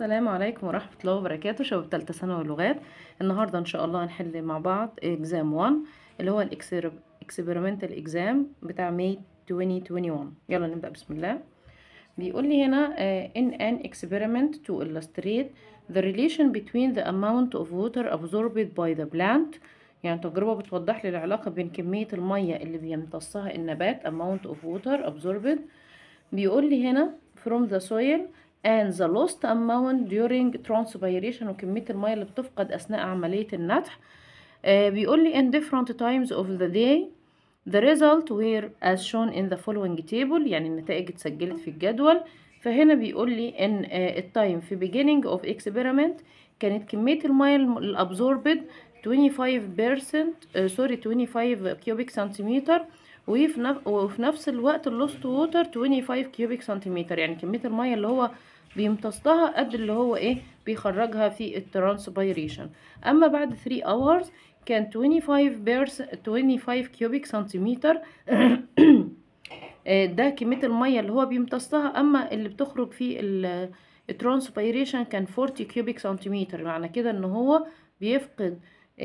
السلام عليكم ورحمة الله وبركاته شباب تالتة ثانوي لغات النهاردة إن شاء الله هنحل مع بعض exam 1 اللي هو ال experimental exam بتاع May 2021 يلا نبدأ بسم الله. بيقول لي هنا uh, in an experiment to illustrate the relation between the amount of water absorbed by the plant. يعني تجربة بتوضح لي العلاقة بين كمية المية اللي بيمتصها النبات amount of water absorbed. بيقول لي هنا from the soil and the lost amount during transpiration وكمية المية اللي بتفقد أثناء عملية النتح آه بيقول لي in different times of the day the result were as shown in the following table يعني النتائج اتسجلت في الجدول فهنا بيقول لي ان آه ال time في beginning of experiment كانت كمية المية ال absorbed 25% sorry 25 cubic centimeter. وفي نفس الوقت ال lost water 25 cubic centimeter يعني كمية المية اللي هو بيمتصها قد اللي هو إيه بيخرجها في ال transpiration أما بعد 3 hours كان 25 برضه 25 cubic centimeter ده كمية المية اللي هو بيمتصها. أما اللي بتخرج في ال transpiration كان 40 cubic centimeter معنى كده إن هو بيفقد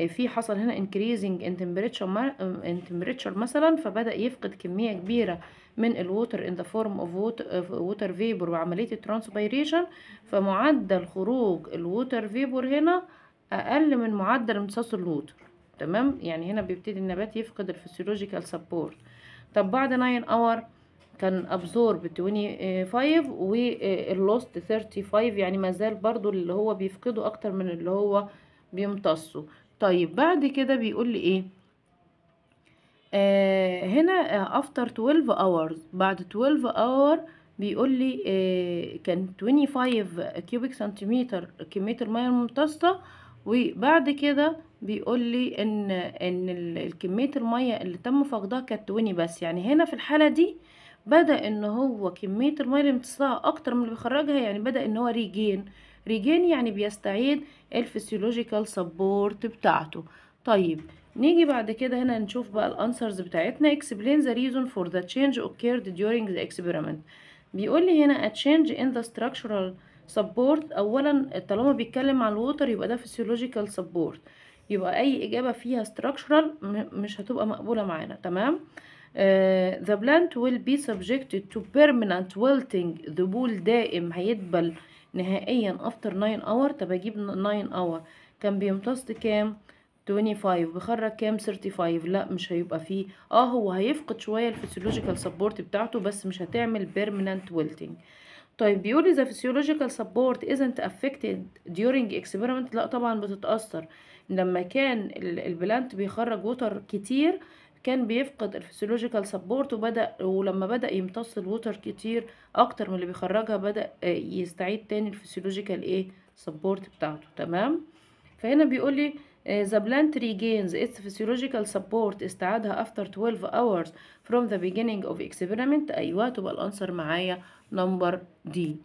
في حصل هنا increasing in temperature in temperature مثلا فبدأ يفقد كمية كبيرة. من ال water the form of water, water vapor وعملية ال transpiration فمعدل خروج ال water vapor هنا أقل من معدل امتصاص ال water تمام؟ يعني هنا بيبتدي النبات يفقد ال physiological support طب بعد 9 hours كان absorbed 25 وال lost 35 يعني مازال برضو اللي هو بيفقده أكتر من اللي هو بيمتصه. طيب بعد كده بيقول لي إيه؟ آه هنا after 12 hours. بعد 12 hour بيقول لي آه كان 25 cubic centimeter كمية المياه الممتصة. وبعد كده بيقول لي إن إن كمية المية اللي تم فقدها كانت 20 بس. يعني هنا في الحالة دي بدأ إن هو كمية المية اللي امتصاها أكتر من اللي بيخرجها يعني بدأ إن هو regain regain يعني بيستعيد ال physiological support بتاعته. طيب نيجي بعد كده هنا نشوف بقى ال answers بتاعتنا explain the reason for the change occurred during the experiment بيقول لي هنا a change in the structural support اولا طالما بيتكلم عن ال water يبقى ده physiological support يبقى اي اجابه فيها structural مش هتبقى مقبوله معانا تمام uh, the plant will be subjected to permanent wilting ذبول دائم هيدبل نهائيا after 9 hour طب أجيب 9 hour كان بيمتص كام 25 بيخرج كام؟ 35 لا مش هيبقى فيه. آه هو هيفقد شوية ال physiological support بتاعته بس مش هتعمل permanent wilting طيب بيقول the physiological support isn't affected during experiment لا طبعا بتتأثر. لما كان ال plant بيخرج water كتير كان بيفقد ال physiological support وبدأ ولما بدأ يمتص ال water كتير أكتر من اللي بيخرجها بدأ يستعيد تاني ال physiological إيه؟ support بتاعته. تمام؟ فهنا بيقول لي the plant regains its physiological support استعادها after 12 hours from the beginning of experiment. أيوه تبقى ال answer معايا number D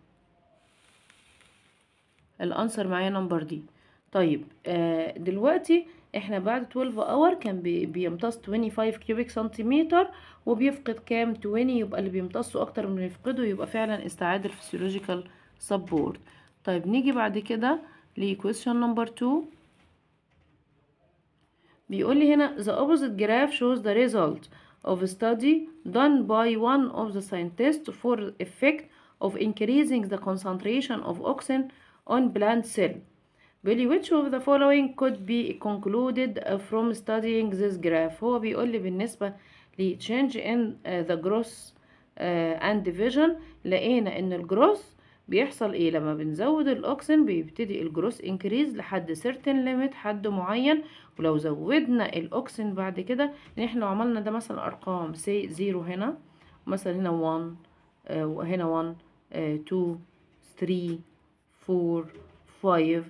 ال answer معايا number D طيب آه دلوقتي إحنا بعد 12 hour كان بي بيمتص 25 cubic centimeter وبيفقد كام؟ 20 يبقى اللي بيمتصه أكتر من اللي يفقده يبقى فعلا استعاد ال physiological support طيب نيجي بعد كده ل question number 2 بيقول لي هنا the opposite graph shows the result of a study done by one of the scientists for effect of increasing the concentration of oxygen on plant cell بيقول لي which of the following could be concluded from studying this graph هو بيقول لي بالنسبة ل change in the growth and division لقينا ان الجروث بيحصل إيه؟ لما بنزود الاوكسين بيبتدي ال growth increase لحد certain limit حد معين. ولو زودنا الاوكسين بعد كده ان إحنا عملنا ده مثلا أرقام. سي zero هنا مثلا هنا 1 وهنا 1 2 3 4 5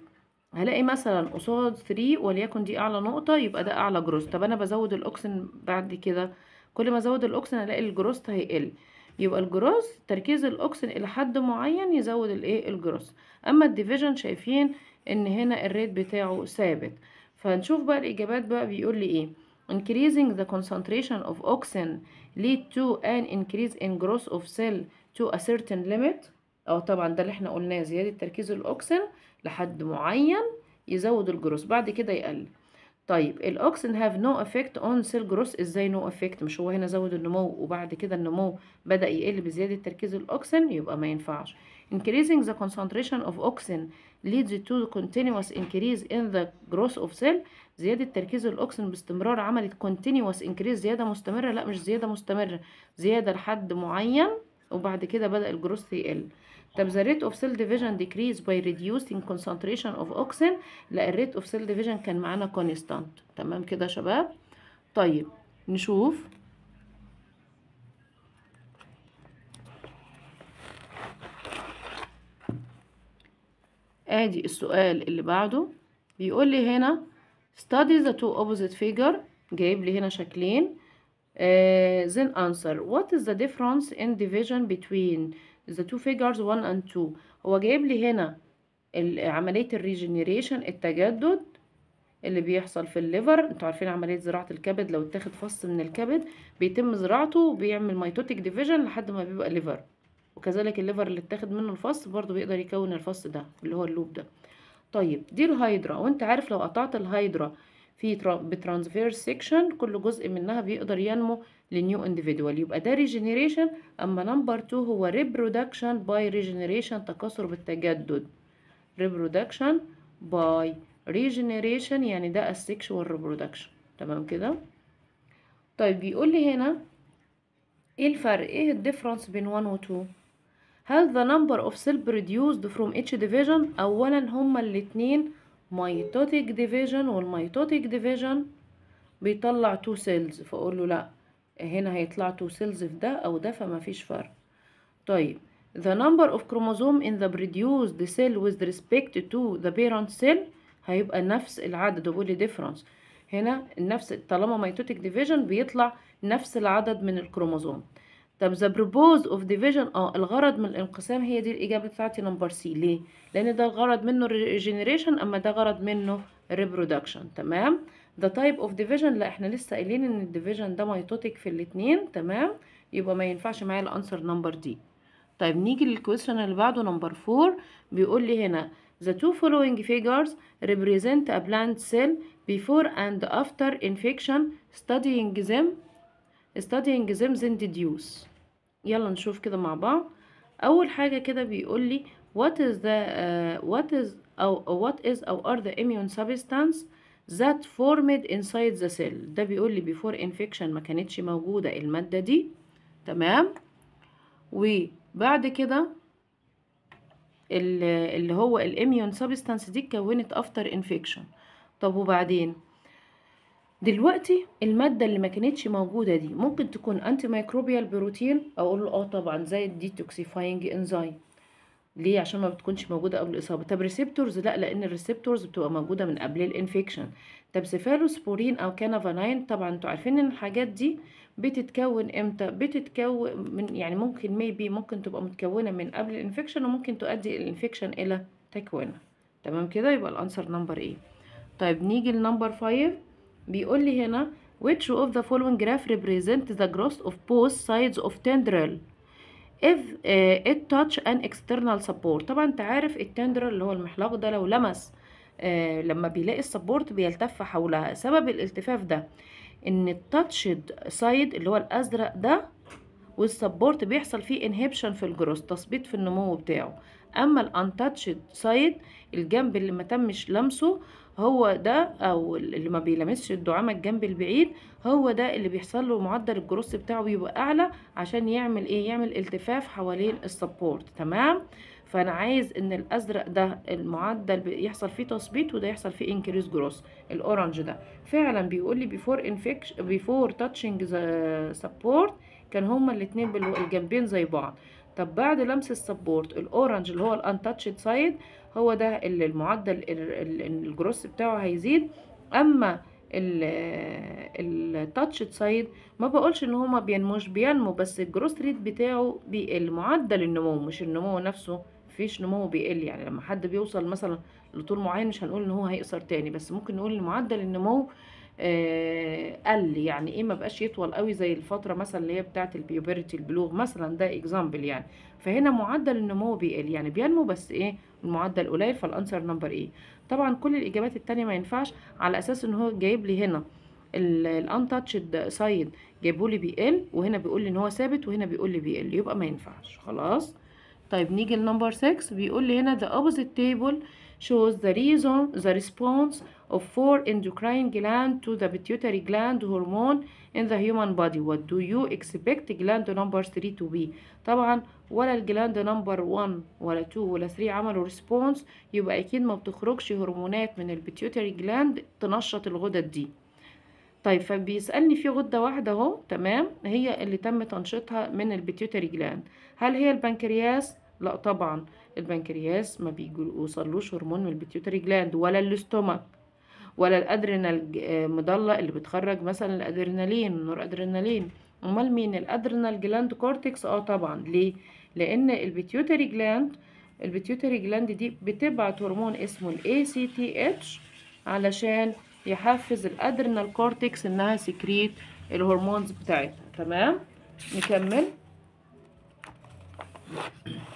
هلاقي مثلا قصاد 3 وليكن دي أعلى نقطة يبقى ده أعلى growth. طب أنا بزود الاوكسين بعد كده. كل ما أزود الاوكسين ألاقي ال growth هيقل. يبقى ال growth تركيز الاوكسين إلى حد معين يزود الإيه؟ ال growth أما ال division شايفين إن هنا ال rate بتاعه ثابت. فنشوف بقى الإجابات بقى بيقول لي إيه؟ Increasing the concentration of auxin lead to an increase in growth of cell to a certain limit. آه طبعا ده اللي إحنا قلناه زيادة تركيز الاوكسين لحد معين يزود الجروس بعد كده يقل. طيب الأوكسين have no effect on cell growth إزاي no effect مش هو هنا زود النمو وبعد كده النمو بدأ يقل بزيادة تركيز الأوكسين؟ يبقى ما ينفعش. Increasing the concentration of auxin leads to continuous increase in the growth of cell. زيادة تركيز الأوكسين باستمرار عملت continuous increase. زيادة مستمرة؟ لا مش زيادة مستمرة. زيادة لحد معين وبعد كده بدأ الجروث يقل. طب the rate of cell division decrease by reducing concentration of auxin لا الريت of cell division كان معانا constant تمام كده يا شباب طيب نشوف ادي السؤال اللي بعده بيقول لي هنا study the two opposite figure جايب لي هنا شكلين uh, then answer what is the difference in division between the two figures 1 and 2 هو جايب لي هنا عملية ال regeneration التجدد اللي بيحصل في ال liver. أنتوا عارفين عملية زراعة الكبد لو اتاخد فص من الكبد بيتم زراعته وبيعمل mitotic division لحد ما بيبقى liver وكذلك ال liver اللي اتاخد منه الفص برضو بيقدر يكون الفص ده اللي هو ال lobe ده. طيب دي الهايدرا وانت عارف لو قطعت الهايدرا في ب transverse section كل جزء منها بيقدر ينمو ل new individual يبقى ده regeneration أما number 2 هو reproduction by regeneration تكاثر بالتجدد. reproduction by regeneration يعني ده asexual reproduction تمام كده؟ طيب بيقول لي هنا إيه الفرق؟ إيه ال difference بين 1 و 2 هل the number of cell produced from each division اولا هما الاتنين mitotic division وال mitotic division. بيطلع 2 cells فأقول له لأ. هنا هيطلع 2 cells في ده أو ده فما فيش فرق. طيب the number of chromosome in the produced cell with respect to the parent cell هيبقى نفس العدد بقول لي difference. هنا نفس طالما mitotic division بيطلع نفس العدد من الكروموزوم. طب the purpose of division آه الغرض من الانقسام هي دي الإجابة بتاعتي number C ليه؟ لأن ده الغرض منه regeneration أما ده غرض منه reproduction. تمام؟ the type of division لا إحنا لسه قايلين إن ال division ده mitotic في الاثنين تمام؟ يبقى ما ينفعش معايا ال answer number D طيب نيجي لل question اللي بعده number 4 بيقول لي هنا the two following figures represent a plant cell before and after infection studying them studying them زنديوس يلا نشوف كده مع بعض. أول حاجة كده بيقول لي what is the what is or what is or are the immune substance that formed inside the cell. ده بيقول لي before infection ما كانتش موجودة. المادة دي تمام؟ وبعد كده اللي هو ال immune substance دي اتكونت after infection طب وبعدين؟ دلوقتي المادة اللي ما كانتش موجودة دي ممكن تكون antimicrobial protein. أقول له آه طبعا زي ال detoxifying enzyme. ليه؟ عشان ما بتكونش موجودة قبل الإصابة. طب receptors لا لأن ال receptors بتبقى موجودة من قبل ال infection طب سيفالوسبورين أو canavanine طبعا أنتوا عارفين إن الحاجات دي بتتكون إمتى؟ بتتكون من يعني ممكن maybe ممكن تبقى متكونة من قبل ال infection وممكن تؤدي الانفكشن إلى تكوينها. تمام كده؟ يبقى ال answer number A طيب نيجي ل number 5 بيقول لي هنا which of the following graph represent the growth of both sides of tendril if uh, it touch an external support. طبعا أنت عارف ال tendril اللي هو المحلاق ده لو لمس uh, لما بيلاقي ال support بيلتف حولها. سبب الالتفاف ده إن ال touched side اللي هو الأزرق ده وال support بيحصل فيه inhibition في الجروس تثبيط في النمو بتاعه. أما ال untouched side الجنب اللي ما تمش لمسه هو ده أو اللي ما بيلمسش الدعامة الجنب البعيد هو ده اللي بيحصل له معدل الجروس بتاعه بيبقى أعلى عشان يعمل إيه؟ يعمل التفاف حوالين ال support. تمام؟ فأنا عايز إن الأزرق ده المعدل يحصل فيه تثبيط وده يحصل فيه increase growth ال orange ده. فعلا بيقول لي before infection before touching support كان هما الاثنين الجنبين زي بعض. طب بعد لمس ال support ال orange اللي هو ال untouched side هو ده اللي المعدل الجروس بتاعه هيزيد. أما ال touched side ما بقولش إن هو ما بينموش بينمو بس ال growth rate بتاعه بيقل معدل النمو مش النمو نفسه. مفيش نمو بيقل يعني لما حد بيوصل مثلا لطول معين مش هنقول إن هو هيقصر تاني بس ممكن نقول ان معدل النمو قل يعني إيه ما بقاش يطول قوي زي الفترة مثلا اللي هي بتاعه ال puberty البلوغ مثلا ده example يعني. فهنا معدل النمو بيقل يعني بينمو بس إيه المعدل قليل فال answer number A. طبعا كل الإجابات التانية ما ينفعش على أساس إن هو جايب لي هنا ال untouched side جايبه لي بيقل وهنا بيقول لي إن هو ثابت وهنا بيقول لي بيقل. يبقى ما ينفعش. خلاص؟ طيب نيجي ل number 6 بيقول لي هنا the opposite table shows the reason the response of four endocrine gland to the pituitary gland hormone in the human body. What do you expect gland number 3 to be? طبعا ولا ال gland number 1 ولا 2 ولا 3 عملوا response يبقى أكيد ما بتخرجش هرمونات من ال pituitary gland تنشط الغدد دي. طيب فبيسألني في غدة واحدة أهو تمام؟ هي اللي تم تنشيطها من ال pituitary gland هل هي البنكرياس؟ لا طبعا. البنكرياس ما بيوصلوش هرمون من ال pituitary gland ولا ال stomach ولا ال adrenal medulla اللي بتخرج مثلا الأدرينالين النور ادرينالين أمال مين؟ ال adrenal gland cortex؟ آه طبعا. ليه؟ لأن ال pituitary gland ال pituitary gland دي بتبعت هرمون اسمه ال ACTH علشان يحفز ال adrenal cortex إنها secrete ال hormones بتاعتها. تمام؟ نكمل.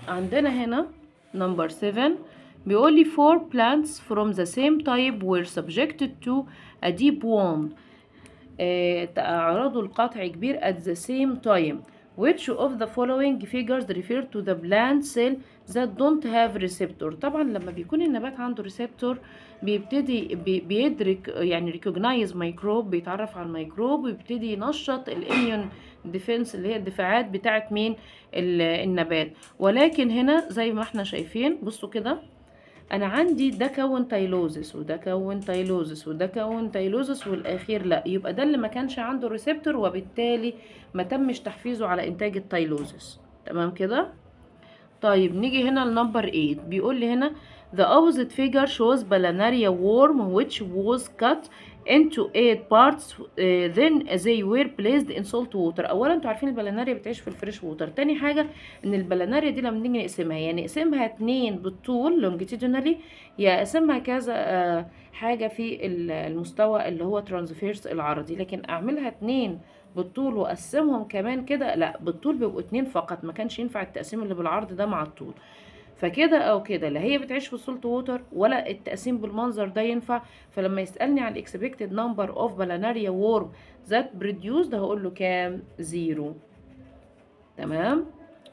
عندنا هنا number 7 بيقول لي four plants from the same type were subjected to a deep wound آه، تعرضوا لقطع كبير at the same time which of the following figures refer to the plant cell that don't have receptor? طبعا لما بيكون النبات عنده receptor بيبتدي بي بيدرك يعني recognize ميكروب بيتعرف على الميكروب ويبتدي ينشط ال immune defense اللي هي الدفاعات بتاعت مين؟ النبات. ولكن هنا زي ما إحنا شايفين بصوا كده. أنا عندي ده كون tyloses وده كون tyloses وده كون tyloses والأخير لا يبقى ده اللي ما كانش عنده receptor وبالتالي ما تمش تحفيزه على إنتاج ال tyloses. تمام كده؟ طيب نيجي هنا ل number 8 بيقول لي هنا the opposite figure shows planaria worm which was cut into eight parts uh, then they were placed in salt water. اولا أنتوا عارفين ال planaria بتعيش في ال fresh water تاني حاجة إن ال planaria دي لما نيجي نقسمها يعني نقسمها اتنين بالطول longitudinally يا أقسمها كذا آه حاجة في المستوى اللي هو transverse العرضي. لكن أعملها اتنين بالطول وأقسمهم كمان كده لا بالطول بيبقوا اتنين فقط. ما كانش ينفع التقسيم اللي بالعرض ده مع الطول. فكده أو كده لا هي بتعيش في salt water ولا التقسيم بالمنظر ده ينفع؟ فلما يسألني عن ال expected number of planaria worm that produced هقول له كام؟ zero تمام؟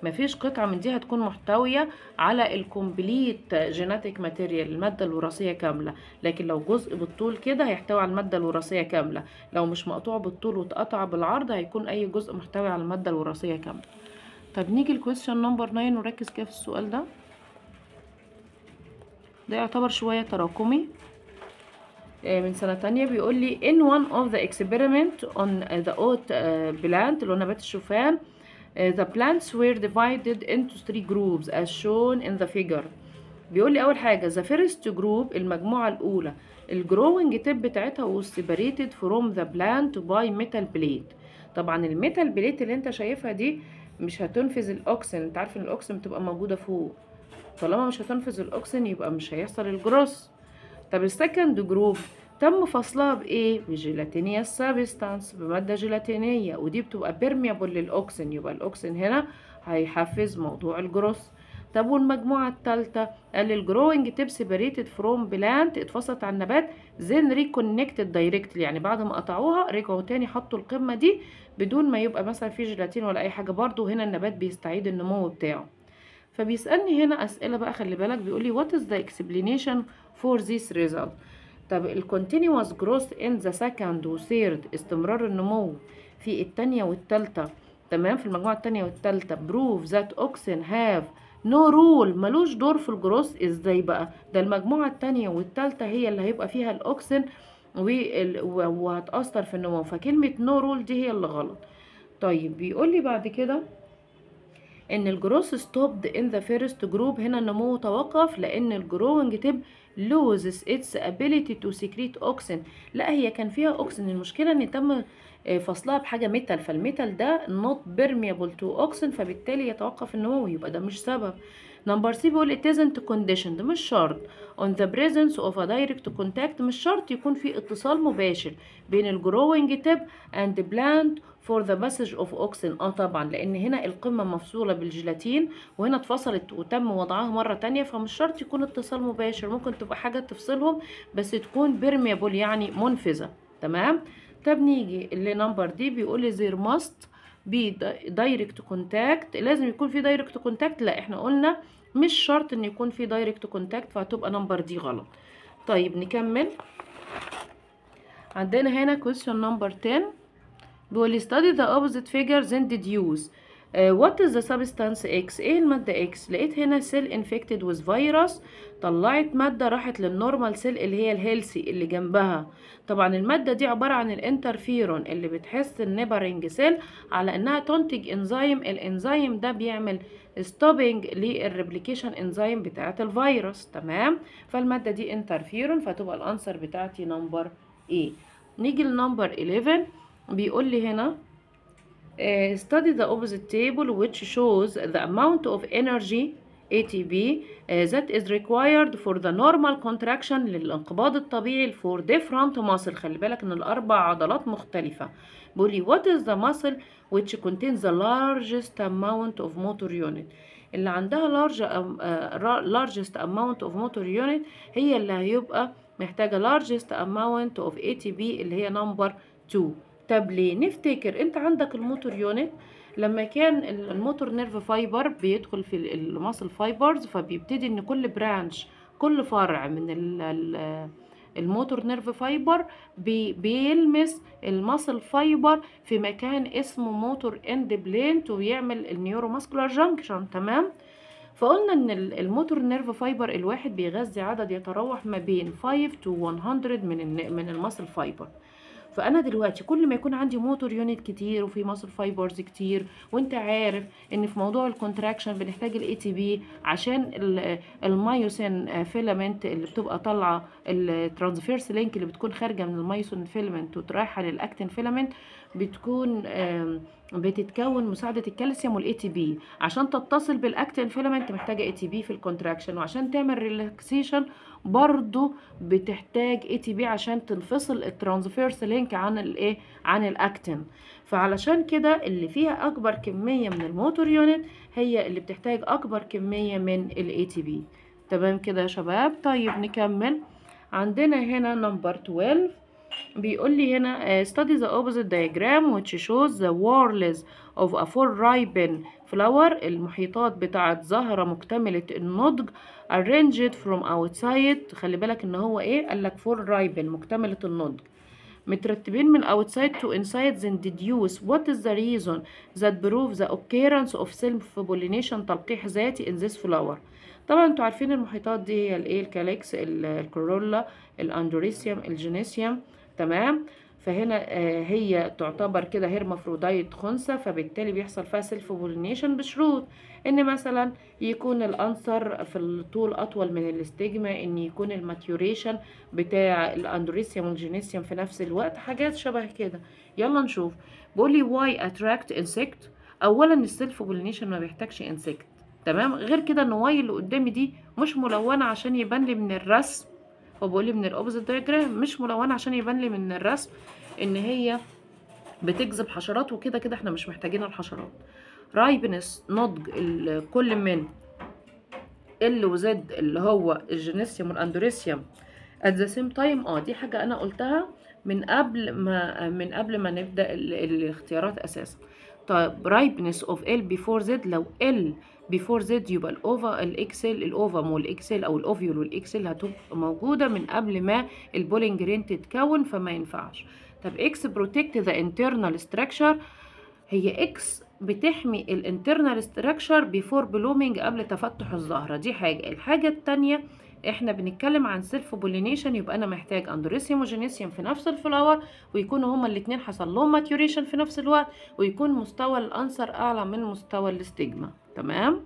مفيش قطعة من دي هتكون محتوية على ال complete genetic material المادة الوراثية كاملة. لكن لو جزء بالطول كده هيحتوي على المادة الوراثية كاملة. لو مش مقطوع بالطول واتقطع بالعرض هيكون أي جزء محتوي على المادة الوراثية كاملة. طب نيجي ال question number 9 ونركز كده في السؤال ده. ده يعتبر شوية تراكمي. من سنة تانية بيقول لي in one of the experiment on the oat plant اللي هو نبات الشوفان the plants were divided into three groups as shown in the figure. بيقول لي أول حاجة the first group المجموعة الأولى ال growing tip بتاعتها was separated from the plant by metal plate. طبعا ال metal plate اللي أنت شايفها دي مش هتنفذ الأوكسين أنت عارف إن الأوكسين بتبقى موجودة فوق. طالما مش هتنفذ الأوكسين يبقى مش هيحصل ال growth طب ال second group تم فصلها بإيه؟ ب gelatinous substance بمادة جيلاتينية ودي بتبقى permeable للأوكسين يبقى الأوكسين هنا هيحفز موضوع الجروس طب والمجموعة التالتة؟ قال ال growing tip separated from plant اتفصلت عن النبات then reconnected directly يعني بعد ما قطعوها رجعوا تاني حطوا القمة دي بدون ما يبقى مثلا في جيلاتين ولا أي حاجة برضو هنا النبات بيستعيد النمو بتاعه. فبيسألني هنا أسئلة بقى خلي بالك بيقول لي what is the explanation for this result طب ال continuous growth in the second و third استمرار النمو في التانية والتالتة. تمام؟ في المجموعة التانية والتالتة. prove that oxen have no role ملوش دور في الجروس إزاي بقى؟ ده المجموعة التانية والتالتة هي اللي هيبقى فيها الاوكسين وهتأثر في النمو. فكلمة no role دي هي اللي غلط. طيب بيقول لي بعد كده إن ال growth stopped in the first group هنا النمو توقف لأن ال growing tip loses its ability to secrete auxin. لا هي كان فيها اوكسين المشكلة إن تم فصلها بحاجة metal فال metal ده not permeable to auxin فبالتالي يتوقف النمو يبقى ده مش سبب. number C بيقول it isn't conditioned. مش شرط. On the presence of a direct contact. مش شرط يكون في اتصال مباشر بين ال growing tip and plant for the passage of auxin. آه طبعا لأن هنا القمة مفصولة بالجيلاتين وهنا اتفصلت وتم وضعها مرة تانية فمش شرط يكون اتصال مباشر. ممكن تبقى حاجة تفصلهم بس تكون permeable يعني منفذة. تمام؟ طب نيجي ل number D بيقول there must direct contact لازم يكون في direct contact لا إحنا قلنا مش شرط ان يكون في direct contact فهتبقى number D غلط طيب نكمل عندنا هنا question number 10 بيقول study the opposite figures and deduce what is the substance X? إيه المادة X لقيت هنا cell infected with virus. طلعت مادة راحت لل normal cell اللي هي ال healthy اللي جنبها. طبعا المادة دي عبارة عن الانترفيرون اللي بتحس ال neighboring cell على إنها تنتج انزيم الانزيم ده بيعمل stopping لل replication enzyme بتاعة الفيروس. تمام؟ فالمادة دي انترفيرون فتبقى الأنسر بتاعتي نمبر إيه نيجي لنمبر 11 بيقول لي هنا uh, study the opposite table which shows the amount of energy ATP uh, that is required for the normal contraction للانقباض الطبيعي for different muscle خلي بالك ان الاربع عضلات مختلفة بيقولي what is the muscle which contains the largest amount of motor unit اللي عندها large, uh, largest amount of motor unit هي اللي هيبقى محتاجة largest amount of ATP اللي هي number 2 طب ليه؟ نفتكر انت عندك ال motor unit لما كان ال motor nerve fiber بيدخل في ال muscle fibers فبيبتدي ان كل branch كل فرع من ال motor nerve fiber بي بيلمس ال muscle fiber في مكان اسمه motor end plate ويعمل ال neuromuscular junction تمام؟ فقلنا ان ال motor nerve fiber الواحد بيغذي عدد يتراوح ما بين 5 to 100 من من ال muscle fiber. فأنا دلوقتي كل ما يكون عندي motor unit كتير وفي muscle fibers كتير وأنت عارف إن في موضوع ال contraction بنحتاج ال ATP عشان ال myosin filament اللي بتبقى طالعة ال transverse link اللي بتكون خارجة من ال myosin filament ورايحه لل actin filament بتكون بتتكون مساعدة الكالسيوم وال ATP عشان تتصل بال actin filament محتاجة ATP في ال contraction وعشان تعمل relaxation برضو بتحتاج ATP عشان تنفصل ال transverse link عن الايه عن الاكتين فعلشان كده اللي فيها أكبر كمية من ال motor unit هي اللي بتحتاج أكبر كمية من ال ATP تمام كده يا شباب؟ طيب نكمل. عندنا هنا number 12 بيقول لي هنا uh, study the opposite diagram which shows the whorls of a full ripen flower. المحيطات بتاعت زهرة مكتملة النضج arranged from outside. خلي بالك إن هو إيه؟ قال لك full ripen مكتملة النضج. مترتبين من outside to inside then deduce what is the reason that proves the occurrence of self pollination تلقيح ذاتي in this flower. طبعا أنتوا عارفين المحيطات دي هي الإيه؟ الكاليكس الكورولا ال androecium ال gynoecium. تمام؟ فهنا آه هي تعتبر كده hermaphrodite خنثى فبالتالي بيحصل فيها self pollination بشروط. إن مثلا يكون ال anther في الطول أطول من ال stigma إن يكون ال maturation بتاع ال androecium وال gynoecium في نفس الوقت حاجات شبه كده. يلا نشوف. بيقول لي Y attract insect اولا ال self pollination ما بيحتاجش insect تمام؟ غير كده إن Y اللي قدامي دي مش ملونة عشان يبان لي من الرسم هو بيقول لي من ال opposite diagram مش ملونه عشان يبان لي من الرسم إن هي بتجذب حشرات وكده كده إحنا مش محتاجين الحشرات. ripeness نضج كل من L و Z اللي هو ال gynoecium وال androecium at the same time. آه دي حاجة أنا قلتها من قبل ما من قبل ما نبدأ ال الاختيارات أساسا. طيب ripeness of L before Z لو L before Z يبقى الاوفا الاكسل الاوفام والاكسل أو ال ovule وال egg cell هتبقى موجودة من قبل ما ال pollen grain تتكون فما ينفعش. طب X protect the internal structure هي X بتحمي ال internal structure before blooming قبل تفتح الزهرة. دي حاجة. الحاجة الثانية إحنا بنتكلم عن self pollination يبقى أنا محتاج androecium و gynoecium في نفس ال flower ويكونوا هما الاثنين حصل لهم maturation في نفس الوقت ويكون مستوى ال anther أعلى من مستوى ال stigma تمام؟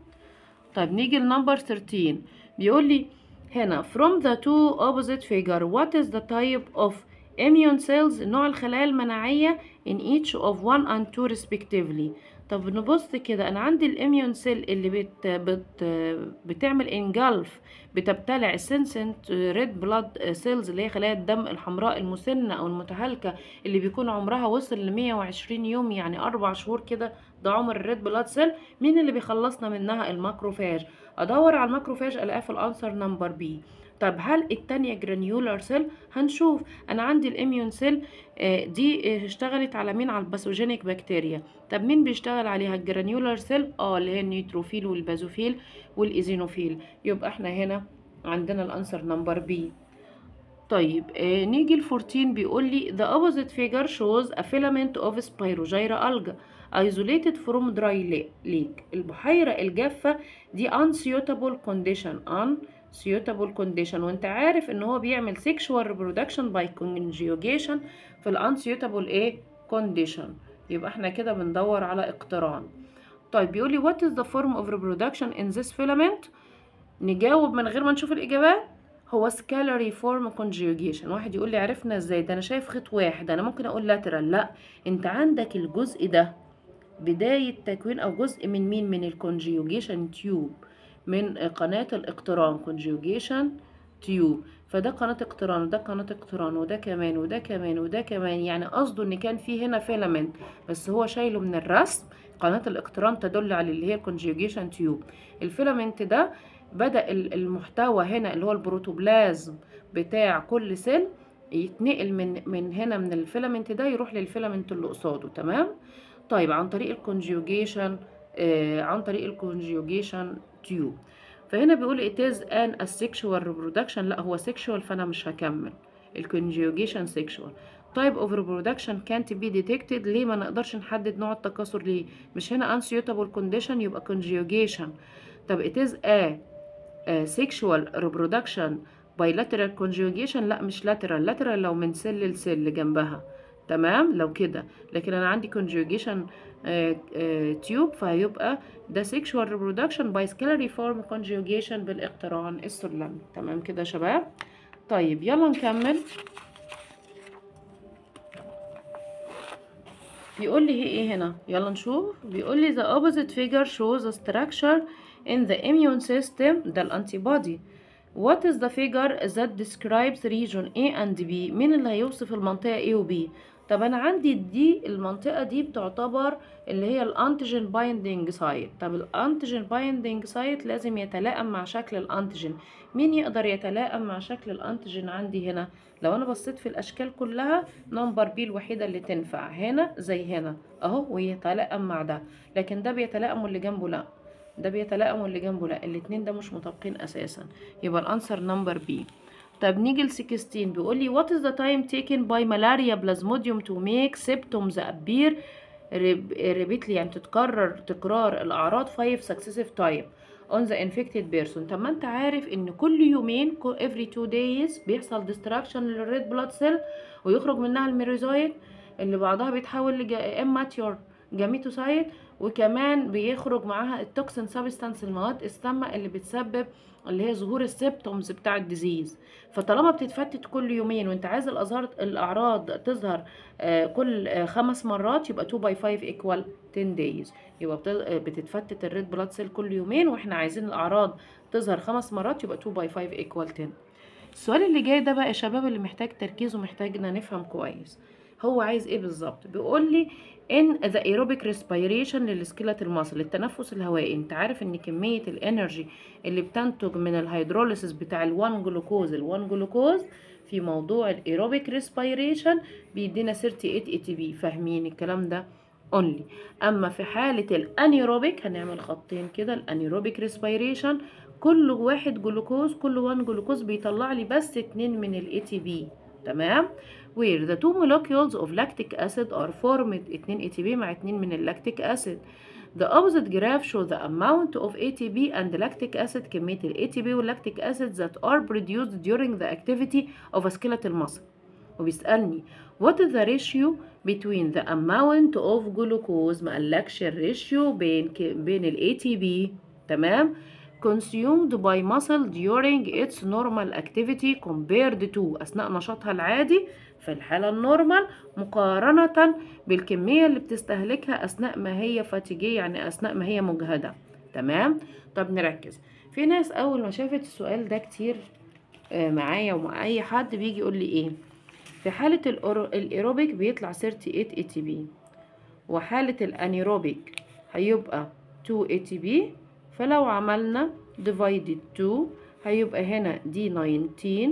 طيب نيجي ل number 13 بيقول لي هنا from the two opposite figure what is the type of immune cells نوع الخلايا المناعية in each of one and two respectively طب نبص كده أنا عندي ال immune cell اللي بت بت بتعمل engulf بتبتلع ال senescent red blood cells اللي هي خلايا الدم الحمراء المسنة أو المتهالكة اللي بيكون عمرها وصل ل 120 يوم يعني أربع شهور كده ده عمر ال red blood cell مين اللي بيخلصنا منها؟ ال macrophage. أدور على ال macrophage الاقيها في ال answer number B طب هل التانية granular cell هنشوف. أنا عندي ال immune cell دي اشتغلت على مين؟ على ال pathogenic bacteria. طب مين بيشتغل عليها؟ ال granular cell آه اللي هي ال neutrophil وال basophil وال eosinophil. يبقى إحنا هنا عندنا ال answer number B طيب آه نيجي ل 14 بيقول لي the opposite figure shows a filament of spirogyra alga isolated from dry lake. البحيرة الجافة دي unsuitable condition. Unsuitable condition. وانت عارف ان هو بيعمل sexual reproduction by conjugation في ال unsuitable إيه condition. يبقى إحنا كده بندور على اقتران. طيب بيقول لي what is the form of reproduction in this filament نجاوب من غير ما نشوف الإجابات. هو scalariform conjugation. واحد يقول لي عرفنا إزاي؟ ده أنا شايف خيط واحد. أنا ممكن أقول lateral لا انت عندك الجزء ده. بداية تكوين أو جزء من مين؟ من ال conjugation tube من قناة الاقتران conjugation tube فده قناة اقتران وده قناة اقتران وده كمان وده كمان وده كمان. يعني قصده إن كان في هنا filament بس هو شايله من الرسم. قناة الاقتران تدل على اللي هي ال conjugation tube ال filament ده بدأ المحتوى هنا اللي هو البروتوبلازم بتاع كل cell يتنقل من من هنا من ال filament ده يروح لل filament اللي قصاده. تمام؟ طيب عن طريق ال conjugation آه عن طريق ال conjugation tube فهنا بيقول it is an asexual reproduction لا هو sexual فانا مش هكمل ال conjugation sexual type of reproduction can't be detected ليه ما نقدرش نحدد نوع التكاثر ليه مش هنا unsuitable condition يبقى conjugation طب it is a sexual reproduction bilateral conjugation لا مش lateral lateral لو من سل لسل جنبها تمام لو كده لكن أنا عندي conjugation تيوب فهيبقى ده sexual reproduction by scalariform conjugation بالاقتران السلمي تمام كده شباب طيب يلا نكمل بيقول لي إيه هنا يلا نشوف بيقول لي the opposite figure shows a structure in the immune system ده ال antibody what is the figure that describes region A and B مين اللي هيوصف المنطقة A و B طب أنا عندي دي المنطقة دي بتعتبر اللي هي ال antigen binding site طب ال antigen binding site لازم يتلائم مع شكل ال antigen مين يقدر يتلائم مع شكل ال antigen عندي هنا؟ لو أنا بصيت في الأشكال كلها number B الوحيدة اللي تنفع. هنا زي هنا. أهو ويتلائم مع ده. لكن ده بيتلائم واللي جنبه؟ لا. ده بيتلائم واللي جنبه؟ لا. الاتنين ده مش مطابقين أساسا. يبقى ال answer number B طب نيجي ل 16 بيقول لي what is the time taken by malaria plasmodium to make symptoms appear repeatedly يعني تتكرر تكرار الاعراض 5 successive time on the infected person طب ما انت عارف ان كل يومين every two days بيحصل destruction لل red blood cell ويخرج منها ال merozoite اللي بعضها بيتحول ل immature gametocyte وكمان بيخرج معاها ال toxin substance المواد السامة اللي بتسبب اللي هي ظهور ال symptoms بتاع ال disease. فطالما بتتفتت كل يومين وانت عايز الأزهار الأعراض تظهر آه كل آه خمس مرات يبقى 2 by 5 equal 10 days. يبقى بتتفتت ال red blood cell كل يومين وإحنا عايزين الأعراض تظهر خمس مرات يبقى 2 by 5 equal 10 السؤال اللي جاي ده بقى يا شباب اللي محتاج تركيز ومحتاجنا نفهم كويس. هو عايز إيه بالظبط؟ بيقول لي إن the aerobic respiration لل skeletal muscle التنفس الهوائي. أنت عارف إن كمية ال energy اللي بتنتج من ال hydrolysis بتاع ال1 جلوكوز ال1 جلوكوز في موضوع ال aerobic respiration بيدينا 38 ATP فاهمين الكلام ده؟ only أما في حالة ال anaerobic هنعمل خطين كده. ال anaerobic respiration كل واحد جلوكوز كل 1 جلوكوز بيطلع لي بس 2 من الاي تي بي تمام؟ where the two molecules of lactic acid are formed 2 ATP مع 2 من اللاكتيك acid the opposite graph show the amount of ATP and lactic acid كمية ال ATP واللاكتيك acid that are produced during the activity of a skeletal muscle وبيسألني what is the ratio between the amount of glucose ما قالكش الريشيو بين ك... بين ال ATP تمام consumed by muscle during its normal activity compared to أثناء نشاطها العادي في الحالة ال normal مقارنة بالكمية اللي بتستهلكها أثناء ما هي fatigued يعني أثناء ما هي مجهدة. تمام؟ طب نركز. في ناس أول ما شافت السؤال ده كتير آه، معايا ومع أي حد بيجي يقول لي إيه؟ في حالة الإيروبيك بيطلع 38 ATP وحالة ال anaerobic هيبقى 2 ATP فلو عملنا divided 2 هيبقى هنا دي 19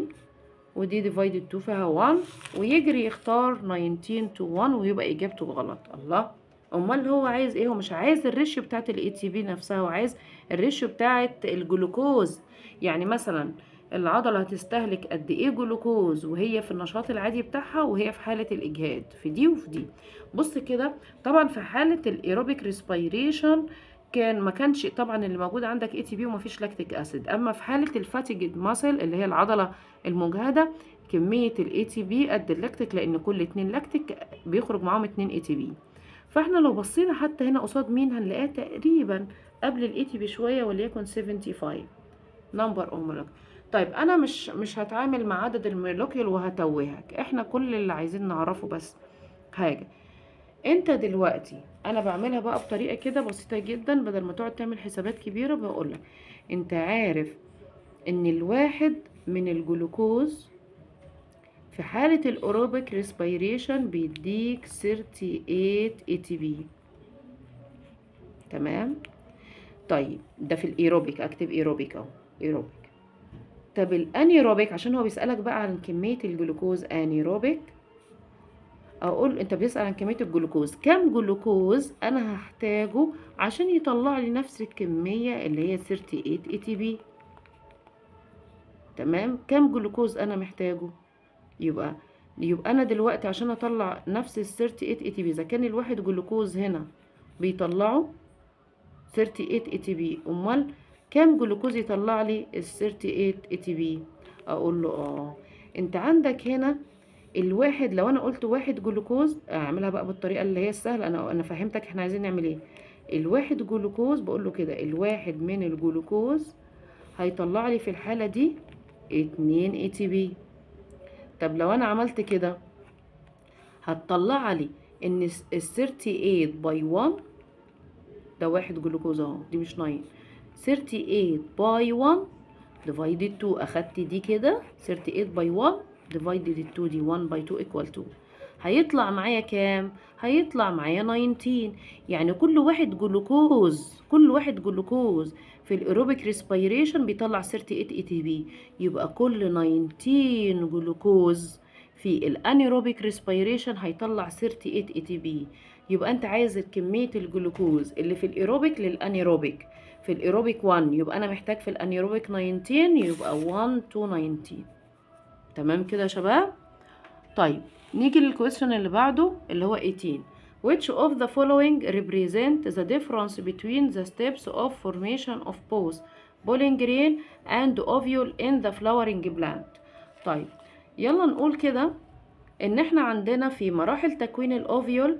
ودي divided 2 فيها 1 ويجري يختار 19 to 1 ويبقى إجابته غلط. الله. أمال هو عايز إيه؟ هو مش عايز ال ratio بتاعت ال ATP نفسها هو عايز ال ratio بتاعت الجلوكوز. يعني مثلا العضلة هتستهلك قد إيه جلوكوز؟ وهي في النشاط العادي بتاعها وهي في حالة الإجهاد. في دي وفي دي. بص كده طبعا في حالة ال aerobic respiration كان ما كانش طبعا اللي موجود عندك ATP ومفيش lactic acid أما في حالة ال fatigued muscle اللي هي العضلة المجهدة كمية ال ATP قد اللاكتيك لأن كل اتنين لاكتيك بيخرج معاهم اتنين ATP فإحنا لو بصينا حتى هنا قصاد مين هنلاقيها؟ تقريبا قبل ال ATP شوية وليكن 75 number of molecule طيب أنا مش مش هتعامل مع عدد ال molecule وهتوهك. إحنا كل اللي عايزين نعرفه بس حاجة. أنت دلوقتي أنا بعملها بقى بطريقة كده بسيطة جدا بدل ما تقعد تعمل حسابات كبيرة بقولك أنت عارف إن الواحد من الجلوكوز في حالة ال aerobic respiration بيديك 38 ATP. تمام؟ طيب ده في الأيروبيك اكتب أيروبيك أهو أيروبيك. طب ال anaerobic عشان هو بيسألك بقى عن كمية ال glucose anaerobic أقول أنت بتسأل عن كمية الجلوكوز. كم جلوكوز أنا هحتاجه عشان يطلع لي نفس الكمية اللي هي 38 ATP؟ تمام؟ كم جلوكوز أنا محتاجه؟ يبقى يبقى أنا دلوقتي عشان أطلع نفس ال 38 ATP إذا كان الواحد جلوكوز هنا بيطلعه 38 ATP أمال كام جلوكوز يطلع لي ال 38 ATP أقول له آه. أنت عندك هنا الواحد لو أنا قلت واحد جلوكوز أعملها بقى بالطريقة اللي هي السهلة أنا أنا فهمتك إحنا عايزين نعمل إيه؟ الواحد جلوكوز بقول له كده الواحد من الجلوكوز هيطلع لي في الحالة دي 2 ATP طب لو أنا عملت كده هتطلع لي إن ال 38 by 1 ده واحد جلوكوز أهو دي مش 9 38 by 1 divided 2 أخدت دي كده 38 by 1 divided 2 دي 1 by 2 equal 2 هيطلع معايا كام؟ هيطلع معايا 19 يعني كل واحد جلوكوز كل واحد جلوكوز في ال aerobic respiration بيطلع 38 ATP. يبقى كل 19 جلوكوز في ال anaerobic respiration هيطلع 38 ATP. يبقى أنت عايز كمية الجلوكوز اللي في ال aerobic لل anaerobic. في الايروبيك 1 يبقى أنا محتاج في ال anaerobic 19 يبقى 1 to 19 تمام كده يا شباب؟ طيب نيجي لل question اللي بعده اللي هو 18 which of the following represent the difference between the steps of formation of both pollen grain and ovule in the flowering plant طيب يلا نقول كده إن إحنا عندنا في مراحل تكوين ال ovule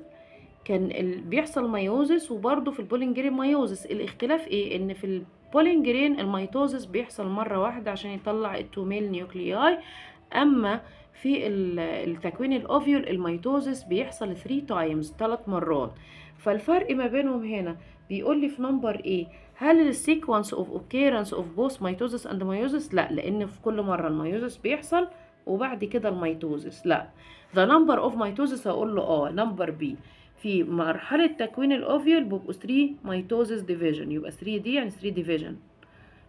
كان. بيحصل meiosis وبرضه في ال pollen grain meiosis الاختلاف إيه إن في ال pollen grain ال mitosis بيحصل مرة واحدة عشان يطلع ال two male nuclei أما في التكوين ال ovule ال mitosis بيحصل 3 times 3 مرات. فالفرق ما بينهم هنا بيقول لي في number A هل ال sequence of occurrence of both mitosis and meiosis لا لأن في كل مرة ال meiosis بيحصل وبعد كده ال mitosis. لا. the number of mitosis هقول له آه number B في مرحلة تكوين ال ovule بيبقوا 3 mitosis division يبقى 3 D يعني 3 division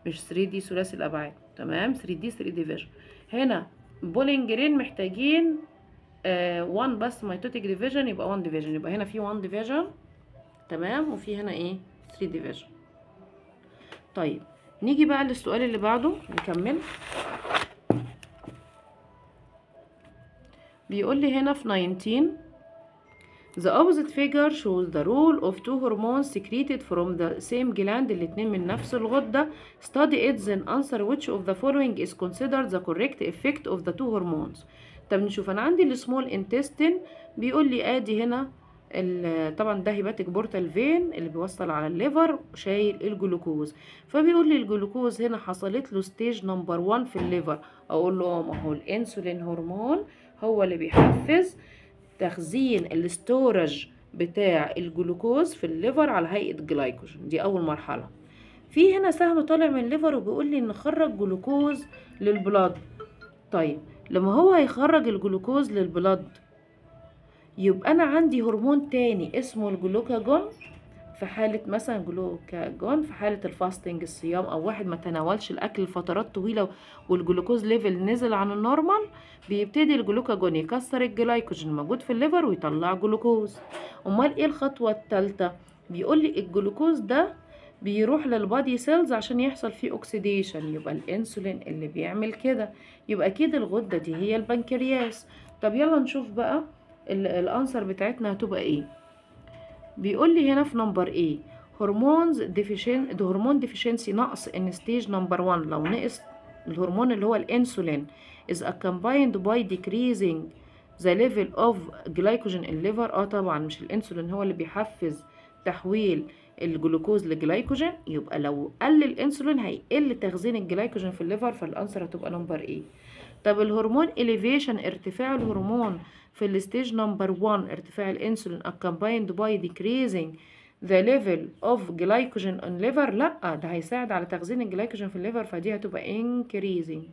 مش 3 D ثلاثي الأبعاد. تمام؟ 3 D 3 division هنا pollen grain محتاجين 1 آه بس mitotic division يبقى 1 division يبقى هنا في 1 division تمام؟ وفي هنا إيه؟ 3 division طيب نيجي بقى للسؤال اللي بعده نكمل. بيقول لي هنا في 19 The opposite figure shows the role of two hormones secreted from the same gland الاتنين من نفس الغدة. Study it then answer which of the following is considered the correct effect of the two hormones. طب نشوف أنا عندي السمول intestine بيقول لي آدي هنا طبعا ده hepatic portal vein اللي بيوصل على ال liver شايل الجلوكوز. فبيقول لي الجلوكوز هنا حصلت له stage number 1 في ال liver. أقول له ما هو الإنسولين هرمون هو اللي بيحفز. تخزين ال storage بتاع الجلوكوز في ال liver على هيئة جلايكوجين. دي أول مرحلة. في هنا سهم طالع من ال liver وبيقول لي نخرج جلوكوز لل blood. طيب لما هو هيخرج الجلوكوز لل blood يبقى أنا عندي هرمون تاني اسمه الجلوكاجون؟ في حالة مثلا جلوكاجون في حالة ال fasting الصيام أو واحد ما تناولش الأكل لفترات طويلة وال glucose level نزل عن ال normal بيبتدي الجلوكاجون يكسر الجلايكوجين الموجود في ال liver ويطلع جلوكوز. أمال إيه الخطوة التالتة؟ بيقول لي الجلوكوز ده بيروح لل body cells عشان يحصل فيه oxidation يبقى الإنسولين اللي بيعمل كده. يبقى أكيد الغدة دي هي البنكرياس. طب يلا نشوف بقى ال- ال answer بتاعتنا هتبقى إيه. بيقول لي هنا في number A hormones deficien ده hormone deficiency نقص in stage number 1 لو نقص الهرمون اللي هو الإنسولين accompanied by decreasing the level of glycogen in liver. آه طبعا مش الإنسولين هو اللي بيحفز تحويل الجلوكوز لجلايكوجين. يبقى لو قل الإنسولين هيقل تخزين الجلايكوجين في ال liver فال answer هتبقى number A طب ال hormone elevation ارتفاع الهرمون في ال stage number 1 ارتفاع الانسولين accompanied by decreasing the level of glycogen on liver. لا ده هيساعد على تخزين الجلايكوجين في ال liver فدي هتبقى increasing.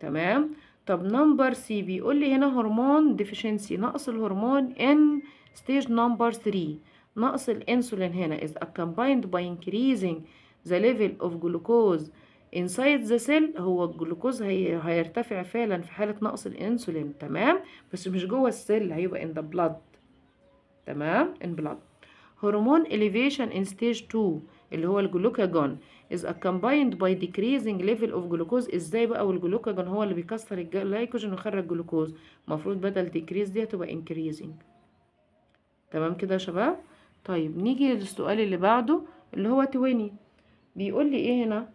تمام؟ طب number C بيقول لي هنا hormone deficiency نقص الهرمون in stage number 3 نقص الانسولين هنا is accompanied by increasing the level of glucose inside the cell هو الجلوكوز هي... هيرتفع فعلا في حالة نقص الإنسولين تمام؟ بس مش جوه ال cell هيبقى in the blood تمام؟ in blood. hormone elevation in stage 2 اللي هو ال glucagon is accompanied by decreasing level of glucose. إزاي بقى؟ والجلوكاجون هو اللي بيكسر الجلايكوجين ويخرج جلوكوز. المفروض بدل decrease دي هتبقى increasing. تمام كده يا شباب؟ طيب نيجي للسؤال اللي بعده اللي هو 20 بيقول لي إيه هنا؟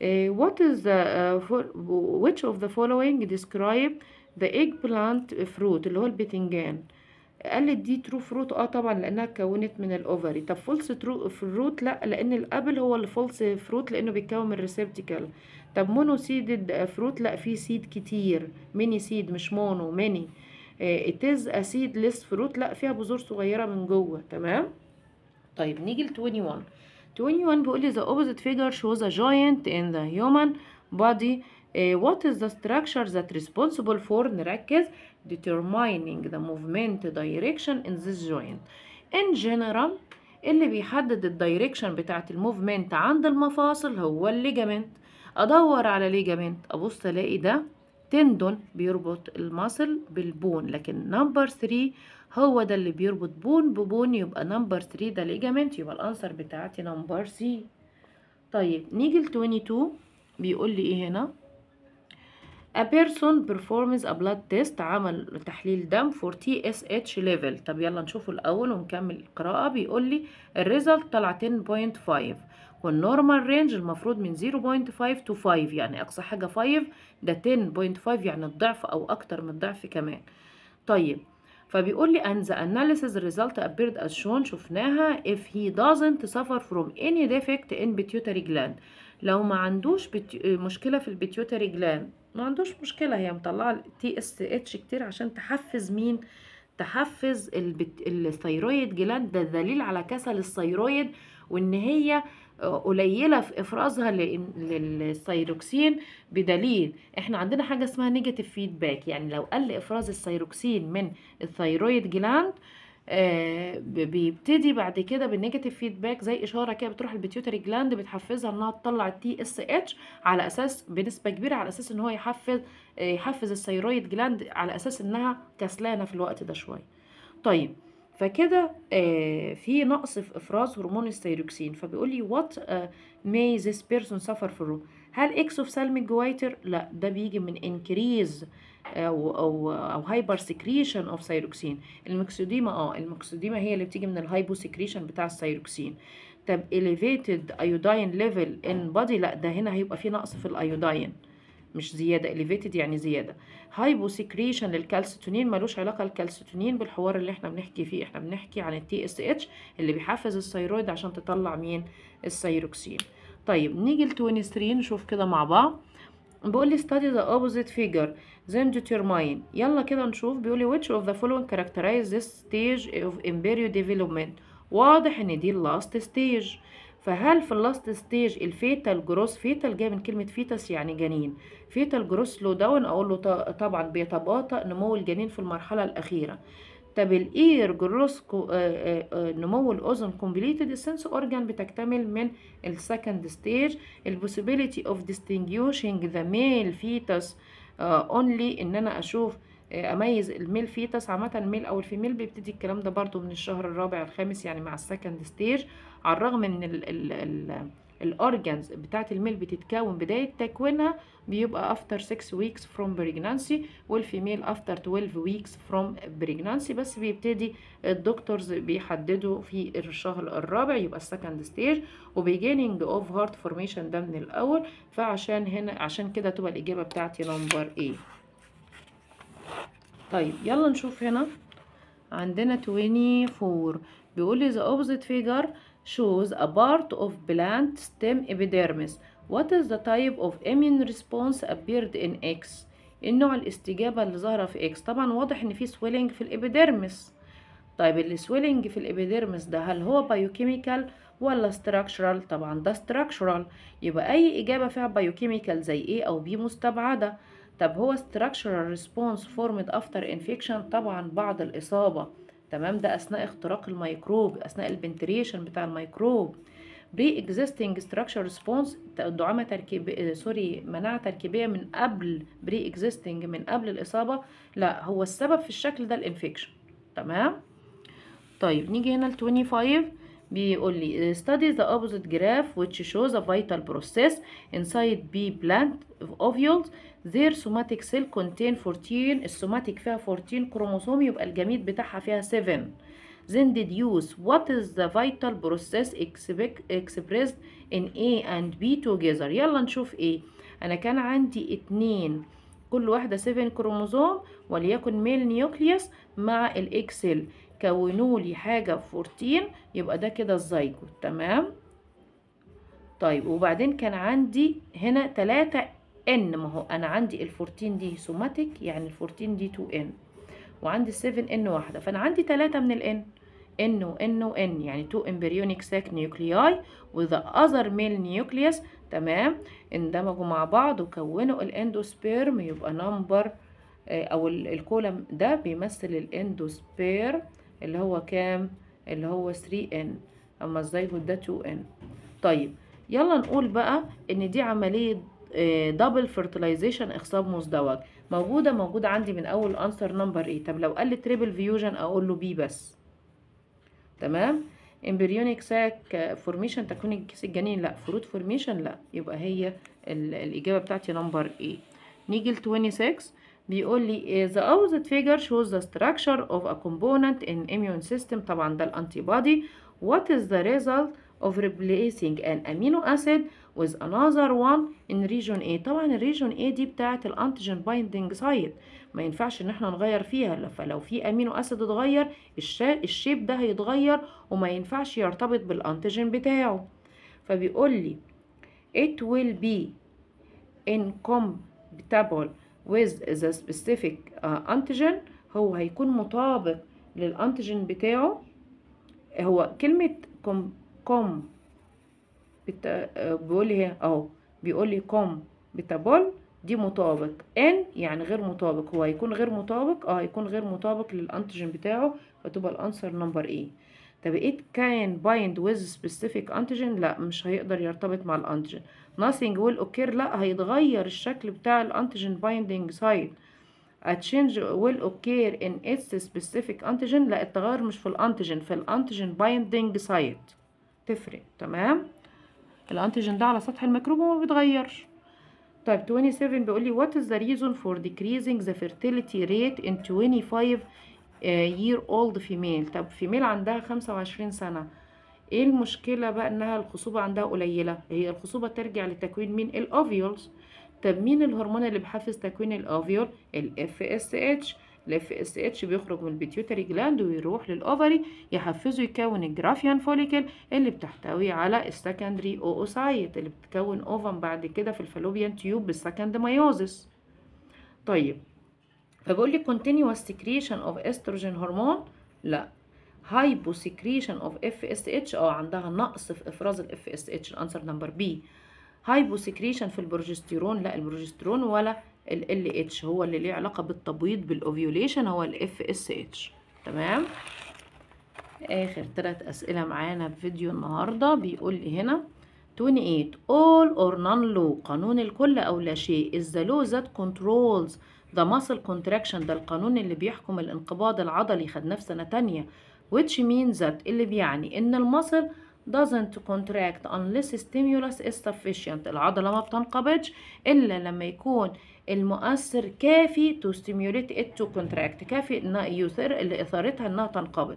What is the uh, which of the following describe the eggplant fruit اللي هو البتنجان؟ قال لي دي true fruit آه طبعا لأنها اتكونت من ال ovary طب false true fruit لا لأن ال apple هو اللي false fruit لأنه بيتكون من ال receptacle طب mono-seeded fruit لا فيه seed كتير. many seed مش mono many it's a seedless fruit لا فيها بذور صغيرة من جوه. تمام؟ طيب نيجي ل 21 21 بيقول لي the opposite figure shows a joint in the human body uh, what is the structure that responsible for نركز determining the movement direction in this joint in general اللي بيحدد ال direction بتاعت ال movement عند المفاصل هو ال ligament ادور على ligament ابص الاقي ده tendon بيربط ال muscle بال bone لكن number 3 هو ده اللي بيربط bone ب bone يبقى number 3 ده ligament يبقى ال answer بتاعتي number C طيب نيجي ل 22 بيقول لي إيه هنا؟ A person performs a blood test عمل تحليل دم for TSH level. طب يلا نشوفه الأول ونكمل القراءة. بيقول لي ال result طلع 10.5 وال normal range المفروض من 0.5 to 5 يعني أقصى حاجة 5 ده 10.5 يعني الضعف أو أكتر من الضعف كمان. طيب فبيقول لي and the analysis result appeared as shown. شفناها. If he doesn't suffer from any defect in pituitary gland. لو ما عندوش. مشكلة في ال pituitary gland ما عندوش مشكلة. هي مطلعة TSH كتير عشان تحفز مين؟ تحفز. ال thyroid gland ده دليل على كسل ال thyroid وإن هي قليلة في إفرازها للثيروكسين بدليل. إحنا عندنا حاجة اسمها negative feedback يعني لو قل إفراز الثيروكسين من ال thyroid gland آه بيبتدي بعد كده بال negative feedback زي إشارة كده بتروح ال pituitary gland بتحفزها إنها تطلع ال TSH على أساس بنسبة كبيرة على أساس إن هو يحفز يحفز ال thyroid gland على أساس إنها كسلانة في الوقت ده شوية. طيب فكده آه في نقص في إفراز هرمون الثيروكسين فبيقول لي what may this person suffer from هل exophthalmic goiter لا ده بيجي من increase أو أو أو hyper secretion of thyroxine ال myxedema آه ال myxedema هي اللي بتيجي من ال hypo secretion بتاع الثيروكسين طب elevated iodine level in body لا ده هنا هيبقى في نقص في ال iodine مش زيادة elevated يعني زيادة. hyposecretion للكالسيتونين ملوش علاقة الكالسيتونين بالحوار اللي إحنا بنحكي فيه. إحنا بنحكي عن ال TSH اللي بيحفز ال thyroid عشان تطلع مين؟ الثيروكسين. طيب نيجي ل 23 نشوف كده مع بعض. بيقول لي study the opposite figure. Then determine يلا كده نشوف. بيقول لي which of the following characterize this stage of embryo development واضح إن دي ال last stage فهل في ال last stage ال fetal growth fetal جاي من كلمة fetus يعني جنين. fetal growth slow down أقول له طبعا بيتباطأ نمو الجنين في المرحلة الأخيرة. طب ال ear growth نمو الأذن completed ال sense organ بتكتمل من ال second stage ال possibility of distinguishing the male fetus only إن أنا أشوف أميز ال male fetus عامة ال male أو ال female بيبتدي الكلام ده برضو من الشهر الرابع الخامس يعني مع ال second stage على الرغم ان ال ال ال ال organs بتاعت ال male بتتكون بداية تكوينها بيبقى after 6 weeks from pregnancy وال female after 12 weeks from pregnancy. بس بيبتدي ال doctors بيحددوا في الشهر الرابع يبقى ال second stage و beginning of heart formation ده من الأول. فعشان هنا عشان كده تبقى الإجابة بتاعتي number A طيب يلا نشوف هنا. عندنا 24 بيقول لي the opposite figure shows a part of plant stem epidermis. What is the type of immune response appeared in X? النوع الاستجابة اللي ظاهرة في X طبعا واضح إن في swelling في ال epidermis طيب ال swelling في ال epidermis ده هل هو biochemical ولا structural طبعا ده structural. يبقى أي إجابة فيها biochemical زي A أو B مستبعدة. طب هو structural response formed after infection طبعا بعد الإصابة. تمام؟ ده أثناء اختراق الميكروب أثناء ال penetration بتاع الميكروب. pre-existing structural response دعامة تركيب سوري مناعة تركيبية من قبل pre-existing من قبل الإصابة. لا هو السبب في الشكل ده ال infection تمام؟ طيب نيجي هنا ل 25 بيقول لي study the opposite graph which shows a vital process inside pea plant ovules. Their somatic cell contain 14 ال somatic فيها 14 كروموسوم يبقى ال gamete بتاعها فيها 7 then deduce what is the vital process expressed in A and B together? يلا نشوف إيه أنا كان عندي اتنين. كل واحدة 7 كروموسوم وليكن male nucleus مع ال egg cell كونوا لي حاجة 14 يبقى ده كده الزيجوت تمام؟ طيب وبعدين كان عندي هنا 3 n ما هو أنا عندي ال 14 دي somatic يعني ال 14 دي 2 n وعندي 7 n واحدة. فأنا عندي 3 من ال n, n و n و n يعني 2 embryonic sac nuclei with the other male nucleus. تمام؟ اندمجوا مع بعض وكونوا ال endosperm يبقى number أو ال column ده بيمثل ال endosperm اللي هو كام؟ اللي هو 3 n أما الزيجوت ده 2 n طيب يلا نقول بقى إن دي عملية double fertilization اخصاب مزدوج. موجودة موجودة عندي من أول answer number A طب لو قال لي triple fusion أقول له B بس. تمام؟ embryonic sac formation تكوين الكيس الجنين لا. fruit formation لا. يبقى هي الإجابة بتاعتي number A نيجي ل 26 بيقول لي the opposite figure shows the structure of a component in immune system. طبعا ده ال antibody what is the result of replacing an amino acid with another one in region A. طبعا ال region A دي بتاعت ال antigen binding site. ما ينفعش إن إحنا نغير فيها. فلو في amino acid اتغير ال shape ده هيتغير وما ينفعش يرتبط بال antigen بتاعه. فبيقول لي it will be incompatible with the specific uh, antigen. هو هيكون مطابق لل antigen بتاعه. هو كلمة comp... بيقول لي أهو بيقول لي compatible دي مطابق. in يعني غير مطابق. هو هيكون غير مطابق؟ آه هيكون غير مطابق لل antigen بتاعه فتبقى ال answer number A طب it can bind with specific antigen لا مش هيقدر يرتبط مع ال antigen nothing will occur. لا هيتغير الشكل بتاع ال antigen binding site. A change will occur in its specific لا التغير مش في ال antigen في ال antigen binding site. تفرق تمام؟ ال antigen ده على سطح الميكروب وما بيتغيرش. طيب 27 بيقول لي what is the reason for decreasing the fertility rate in 25 year old female? طب female عندها 25 سنة. إيه المشكلة بقى إنها الخصوبة عندها قليلة؟ هي الخصوبة ترجع لتكوين مين؟ ال ovules. طب مين الهرمون اللي بيحفز تكوين ال ovule؟ ال FSH ال FSH بيخرج من ال pituitary gland ويروح لل ovary يحفزه يكون ال Graafian follicle اللي بتحتوي على ال secondary oocyte اللي بتكون ovum بعد كده في ال fallopian tube بال second meiosis طيب فبقول لي continuous secretion of estrogen hormone لا. Hyposecretion of FSH آه عندها نقص في إفراز ال FSH ال answer number B hyposecretion في البروجستيرون؟ لا البروجستيرون ولا ال LH هو اللي ليه علاقة بالتبويض بال ovulation هو ال FSH تمام؟ آخر ثلاث أسئلة معانا في فيديو النهاردة. بيقول لي هنا 28 all or none law قانون الكل أو لا شيء. Is the law that controls the muscle contraction ده القانون اللي بيحكم الانقباض العضلي خدناه في سنة تانية. Which means that اللي بيعني إن ال muscle doesn't contract unless stimulus is sufficient. العضلة ما بتنقبضش إلا لما يكون المؤثر كافي to stimulate it to contract كافي إنها يثير اللي إثارتها إنها تنقبض.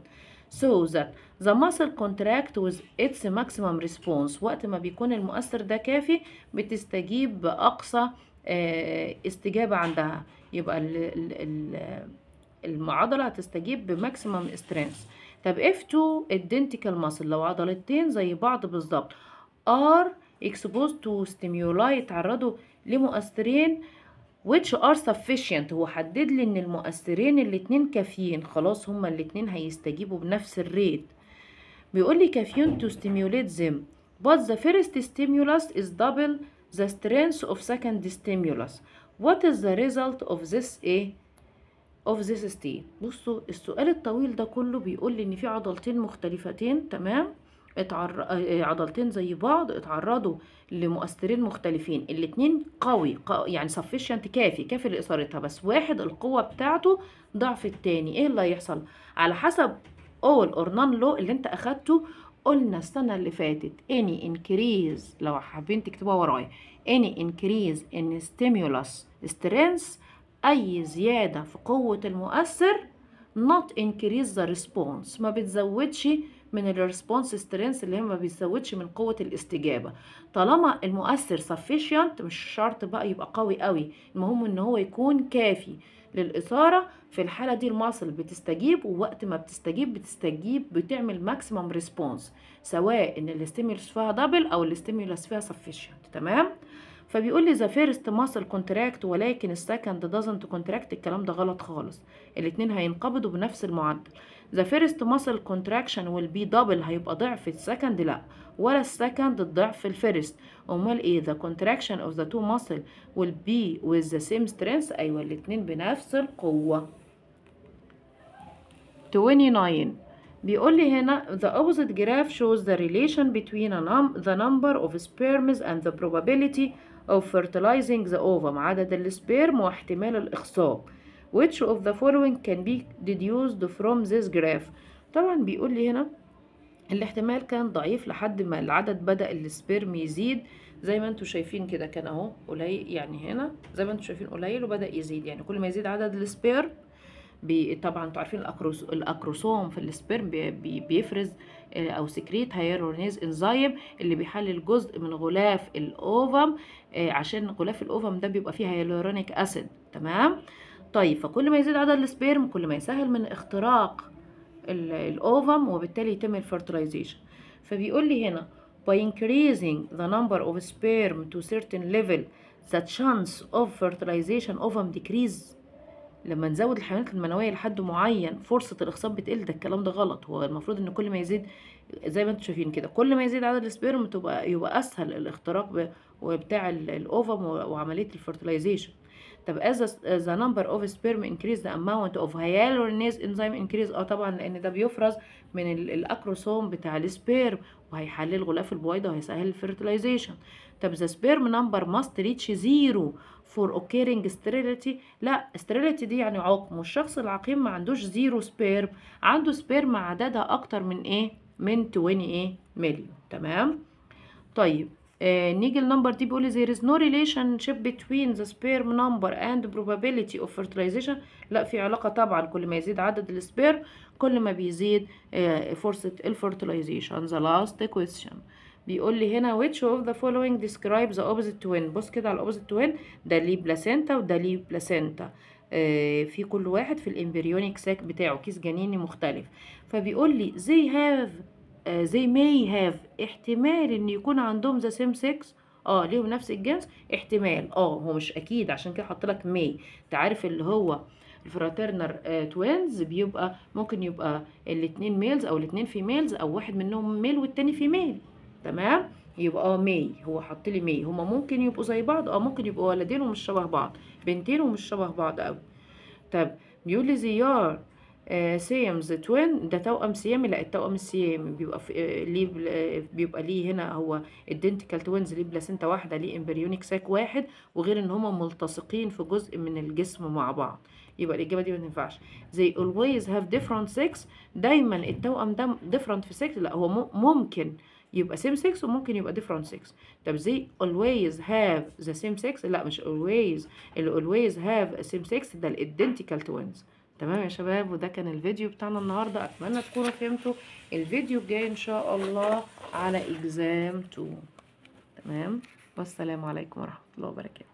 So that the muscle contract with its maximum response وقت ما بيكون المؤثر ده كافي بتستجيب بأقصى استجابة عندها. يبقى ال ال العضلة هتستجيب ب maximum strength طب if two identical muscle لو عضلتين زي بعض بالظبط are exposed to stimuli يتعرضوا لمؤثرين which are sufficient. هو حدد لي إن المؤثرين الاتنين كافيين. خلاص هما الاتنين هيستجيبوا بنفس الريت. بيقول لي كافيين to stimulate them. But the first stimulus is double the strength of second stimulus. What is the result of this إيه of this state? بصوا السؤال الطويل ده كله بيقول لي إن في عضلتين مختلفتين تمام؟ اتعر... عضلتين زي بعض اتعرضوا لمؤثرين مختلفين. الاتنين قوي ق... يعني sufficient كافي كافي لإثارتها بس واحد القوة بتاعته ضعف التاني. إيه اللي هيحصل؟ على حسب or none law اللي انت أخدته قلنا السنة اللي فاتت any increase لو حابين تكتبوها ورايا any increase in stimulus strength أي زيادة في قوة المؤثر not increase the response. ما بتزودش من ال response strength اللي هي ما بتزودش من قوة الاستجابة. طالما المؤثر sufficient مش شرط بقى يبقى قوي قوي. المهم إن هو يكون كافي للإثارة. في الحالة دي ال muscle بتستجيب ووقت ما بتستجيب بتستجيب بتعمل maximum response سواء إن ال stimulus فيها double أو ال stimulus فيها sufficient. تمام؟ فبيقول لي the first muscle contract ولكن ال second doesn't contract الكلام ده غلط خالص. الاتنين هينقبضوا بنفس المعدل. the first muscle contraction will be double هيبقى ضعف ال second لا ولا ال second ضعف ال first. أمال إيه؟ the contraction of the two muscle will be with the same strength أيوه الاتنين بنفس القوة. 29 بيقول لي هنا the opposite graph shows the relation between num the number of sperms and the probability of fertilizing the ovum. عدد ال sperm واحتمال الإخصاب. Which of the following can be deduced from this graph? طبعا بيقول لي هنا الاحتمال كان ضعيف لحد ما العدد بدأ السبيرم يزيد. زي ما أنتم شايفين كده كان اهو قليل يعني هنا زي ما أنتم شايفين قليل وبدأ يزيد. يعني كل ما يزيد عدد ال sperm بي طبعا أنتوا عارفين ال acrosome في ال sperm بي بي بيفرز أو secrete hyaluronidase enzyme اللي بيحلل جزء من غلاف ال ovum عشان غلاف ال ovum ده بيبقى فيه hyaluronic acid تمام؟ طيب فكل ما يزيد عدد ال sperm كل ما يسهل من اختراق ال ovum وبالتالي يتم ال fertilization. فبيقول لي هنا by increasing the number of sperm to certain level the chance of fertilization ovum decrease. لما نزود الحيوانات المنوية لحد معين فرصة الإخصاب بتقل. ده الكلام ده غلط. هو المفروض إن كل ما يزيد زي ما أنتم شايفين كده كل ما يزيد عدد ال sperm تبقى يبقى أسهل الاختراق بتاع ال ovum وعملية ال fertilization. طب as the number of sperm increase the amount of hyaluronidase enzyme increase. آه طبعا لأن ده بيفرز من ال acrosome بتاع ال sperm وهيحلل غلاف البويضة وهيسهل ال fertilization طب the sperm number must reach zero for occurring sterility. لا sterility دي يعني عقم. والشخص العقيم ما عندوش zero sperm عنده sperm عددها أكتر من إيه؟ من 20 إيه مليون تمام؟ طيب. نيجي ال number D بيقول there is no relationship between the sperm number and probability of fertilization. لا في علاقة طبعا كل ما يزيد عدد ال sperm كل ما بيزيد آه فرصة ال fertilization. The last question. بيقول لي هنا which of the following describes the opposite twin بص كده على opposite twin ده ليه placenta وده ليه placenta آه في كل واحد في ال embryonic sac بتاعه كيس جنيني مختلف. فبيقول لي they have آه they may have احتمال إن يكون عندهم the same sex آه ليهم نفس الجنس احتمال آه هو مش أكيد عشان كده حط لك may. تعرف اللي هو ال fraternal twins بيبقى ممكن يبقى الاتنين males أو الاتنين females أو واحد منهم male والتاني female تمام؟ يبقى آه may هو حط لي may هما ممكن يبقوا زي بعض آه ممكن يبقوا ولدين ومش شبه بعض بنتين ومش شبه بعض قوي طب بيقول لي they are Siamese twin ده توأم سيامي لا التوأم السيامي بيبقى في آه، ليه آه، بيبقى ليه هنا هو ال identical twins ليه placenta واحدة ليه embryonic sac واحد وغير إن هما ملتصقين في جزء من الجسم مع بعض. يبقى الإجابة دي ما تنفعش. زي always have different sex. دايما التوأم ده different في sex. لا هو ممكن يبقى same sex وممكن يبقى different sex. طب زي always have the same sex لا مش always. اللي always have same sex ده الidentical twins. تمام يا شباب؟ وده كان الفيديو بتاعنا النهارده. أتمنى تكونوا فهمتوا. الفيديو الجاي إن شاء الله على exam 2 تمام؟ والسلام عليكم ورحمة الله وبركاته.